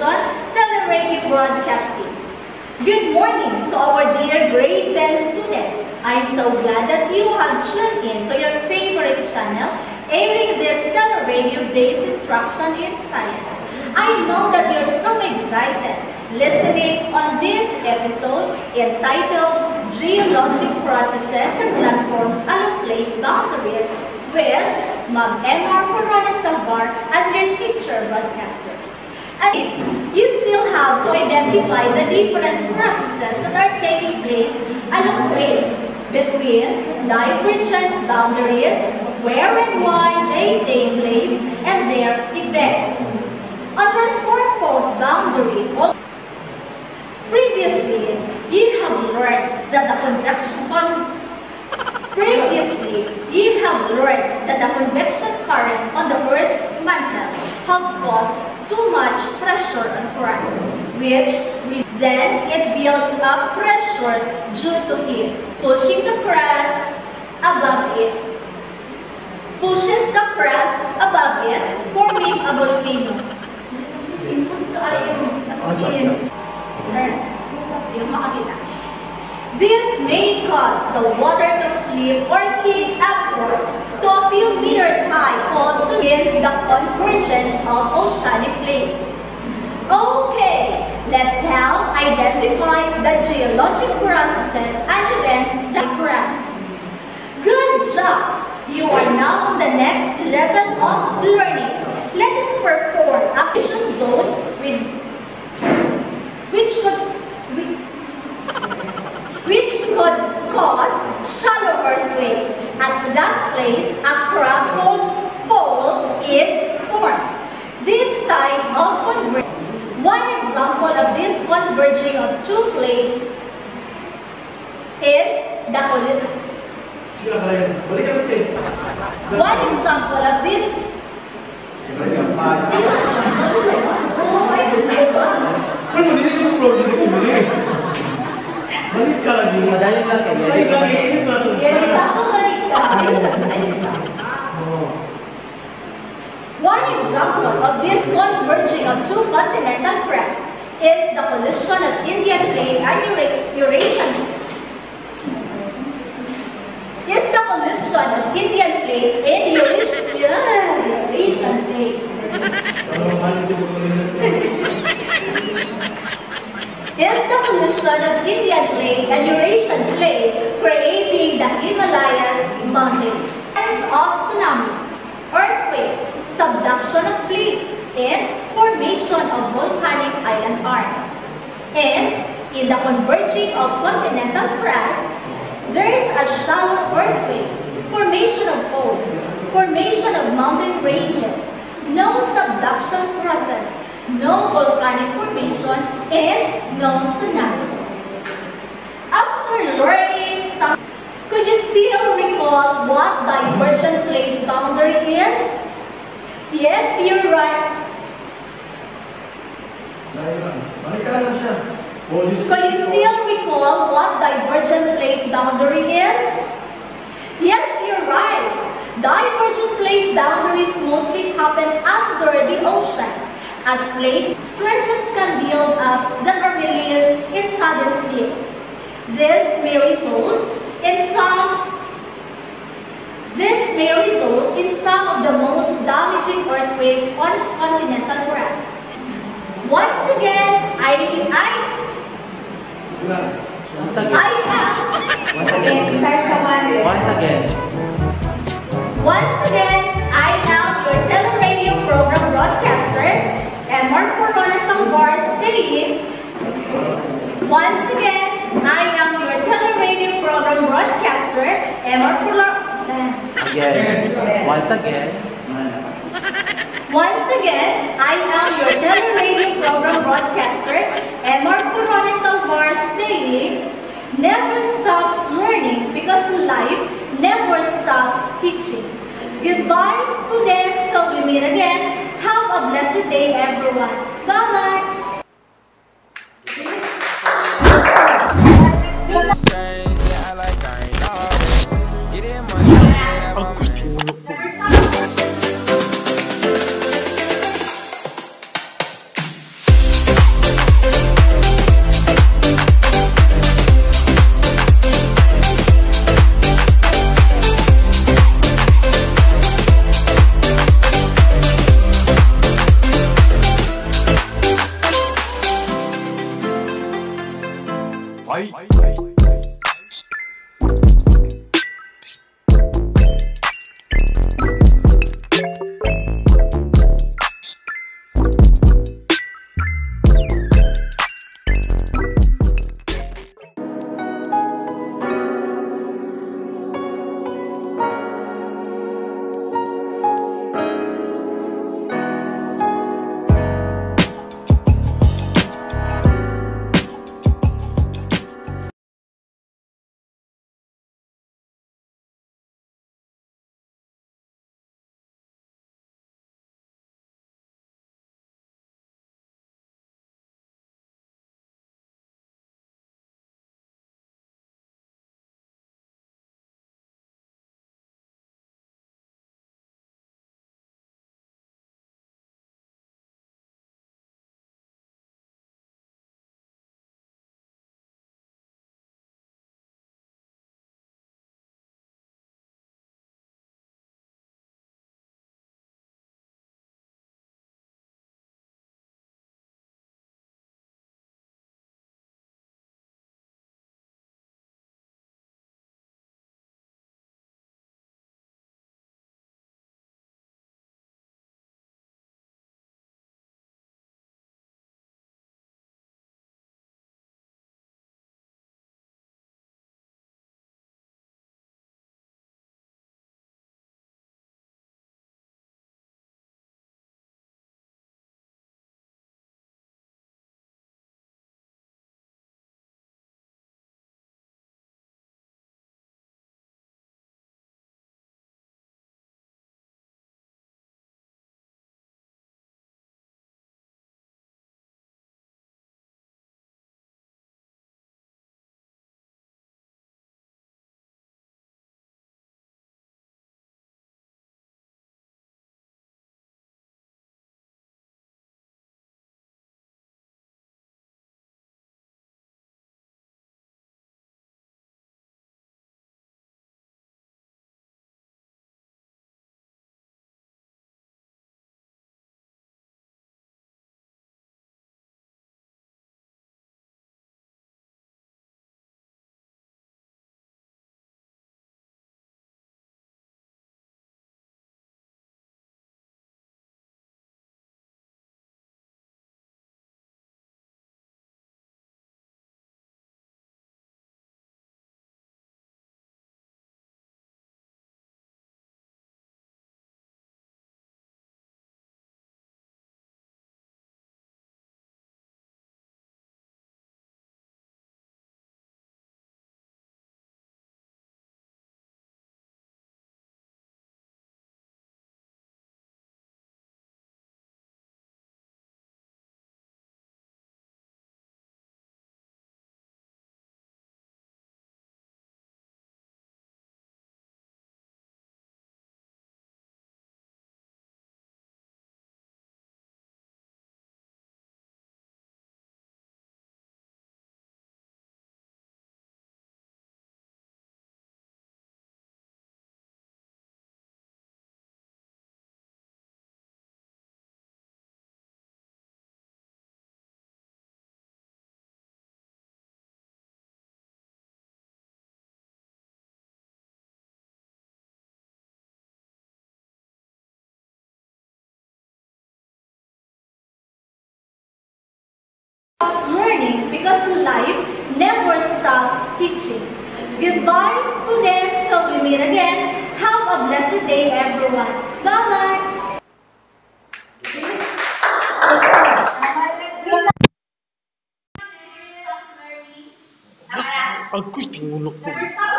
Teleradio Broadcasting. Good morning to our dear grade 10 students. I'm so glad that you have tuned in to your favorite channel, airing this Teleradio-based instruction in science. I know that you're so excited listening on this episode entitled Geologic Processes and Landforms Along Plate Boundaries with Ma'am M.R. Corona Salvar as your teacher broadcaster. You still have to identify the different processes that are taking place along plates between divergent boundaries, where and why they take place, and their effects. A transform fault boundary Previously, you have learned that the convection con Previously, you have learned that the convection current on the Earth's mantle have caused too much pressure on crust, which then it builds up pressure due to heat, pushing the crust above it. Pushes the crust above it, forming a volcano. Simple kaayo, as in, This may cause the water to flip or kick upwards to a few meters high called in the convergence of oceanic plates. Okay, let's help identify the geologic processes and events that crust. Good job! You are now on the next level of learning. Let us perform a vision zone with which could which could shallow earthquakes. At that place, a crumpled fault is formed. This type of convergence, one example of this converging of two plates is the One example of this Kan mandiri ko project ko mandiri. Balik ka lagi. Madali lang kayo. Balik lagi ini peraturan. Yes, ako galing ka. Oh. One example of this converging of two continental cracks is the collision of Indian plate and Eura- Eurasian is the collision of Indian plate and Eurasian, yeah, Eurasian plate. Indian plate and Eurasian plate creating the Himalayas mountains. Signs of tsunami, earthquake, subduction of plates, and formation of volcanic island arc. And in the converging of continental crust, there is a shallow earthquake, formation of fault, formation of mountain ranges, no subduction process, no volcanic formation, and no tsunamis. After learning some, could you still recall what divergent plate boundary is? Yes, you're right. Could you still recall what divergent plate boundary is? Yes, you're right. Divergent plate boundaries mostly happen under the oceans as plate stresses can build up that are released in sudden slips. This may result in some this may result in some of the most damaging earthquakes on continental crust. Once again, I, I, Once again. I am Once again. start sa Once again. Once again, I am your teleradio program broadcaster, Emor Corona Salvar saying, Once again, I am your teleradio program broadcaster, Emor Corona. Again. Once again. Once again, I am your teleradio program broadcaster, Emor Corona Salvar saying, Never stop learning because life never stops teaching. Goodbye, students, till we meet again. Have a blessed day, everyone. Bye-bye. Bye. Bye. Because life never stops teaching. Goodbye, students, till we meet again. Have a blessed day, everyone. Bye-bye. Agoy, tingulok ko.